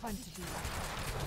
fun to do that.